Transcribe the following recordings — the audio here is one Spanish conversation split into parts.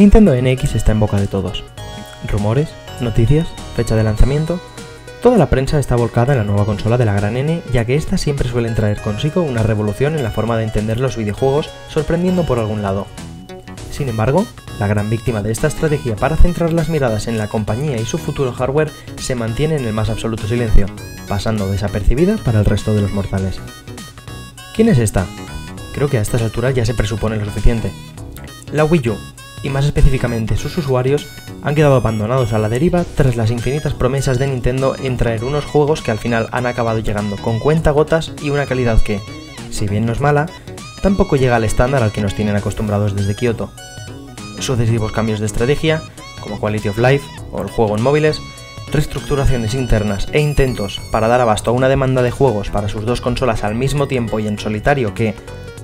Nintendo NX está en boca de todos. Rumores, noticias, fecha de lanzamiento. Toda la prensa está volcada en la nueva consola de la gran N, ya que esta siempre suelen traer consigo una revolución en la forma de entender los videojuegos, sorprendiendo por algún lado. Sin embargo, la gran víctima de esta estrategia para centrar las miradas en la compañía y su futuro hardware se mantiene en el más absoluto silencio, pasando desapercibida para el resto de los mortales. ¿Quién es esta? Creo que a estas alturas ya se presupone lo suficiente. La Wii U, y más específicamente sus usuarios, han quedado abandonados a la deriva tras las infinitas promesas de Nintendo en traer unos juegos que al final han acabado llegando con cuentagotas y una calidad que, si bien no es mala, tampoco llega al estándar al que nos tienen acostumbrados desde Kyoto. Sucesivos cambios de estrategia, como Quality of Life o el juego en móviles, reestructuraciones internas e intentos para dar abasto a una demanda de juegos para sus dos consolas al mismo tiempo y en solitario que,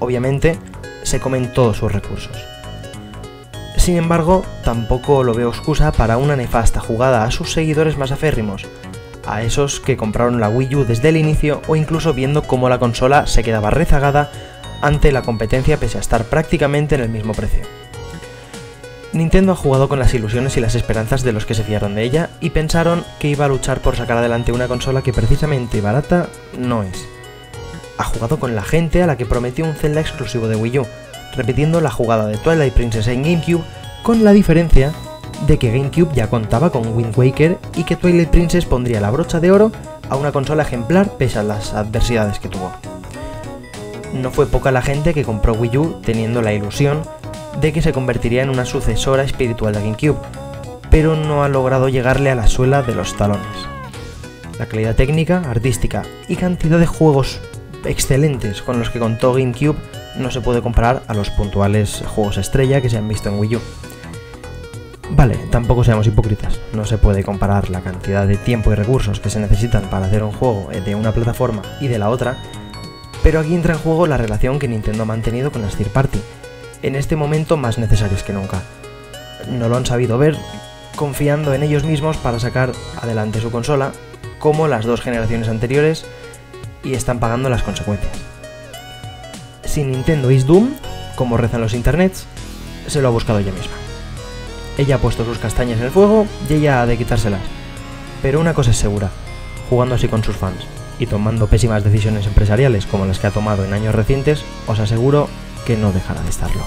obviamente, se comen todos sus recursos. Sin embargo, tampoco lo veo excusa para una nefasta jugada a sus seguidores más aférrimos, a esos que compraron la Wii U desde el inicio o incluso viendo cómo la consola se quedaba rezagada ante la competencia pese a estar prácticamente en el mismo precio. Nintendo ha jugado con las ilusiones y las esperanzas de los que se fiaron de ella y pensaron que iba a luchar por sacar adelante una consola que precisamente barata no es. Ha jugado con la gente a la que prometió un Zelda exclusivo de Wii U, repitiendo la jugada de Twilight Princess en GameCube con la diferencia de que GameCube ya contaba con Wind Waker y que Twilight Princess pondría la brocha de oro a una consola ejemplar pese a las adversidades que tuvo. No fue poca la gente que compró Wii U teniendo la ilusión de que se convertiría en una sucesora espiritual de GameCube, pero no ha logrado llegarle a la suela de los talones. La calidad técnica, artística y cantidad de juegos excelentes con los que contó GameCube no se puede comparar a los puntuales juegos estrella que se han visto en Wii U. Vale, tampoco seamos hipócritas, no se puede comparar la cantidad de tiempo y recursos que se necesitan para hacer un juego de una plataforma y de la otra, pero aquí entra en juego la relación que Nintendo ha mantenido con las third party, en este momento más necesarios que nunca. No lo han sabido ver, confiando en ellos mismos para sacar adelante su consola, como las dos generaciones anteriores, y están pagando las consecuencias. Si Nintendo is Doom, como rezan los internets, se lo ha buscado ella misma. Ella ha puesto sus castañas en el fuego y ella ha de quitárselas. Pero una cosa es segura, jugando así con sus fans y tomando pésimas decisiones empresariales como las que ha tomado en años recientes, os aseguro que no dejará de estarlo.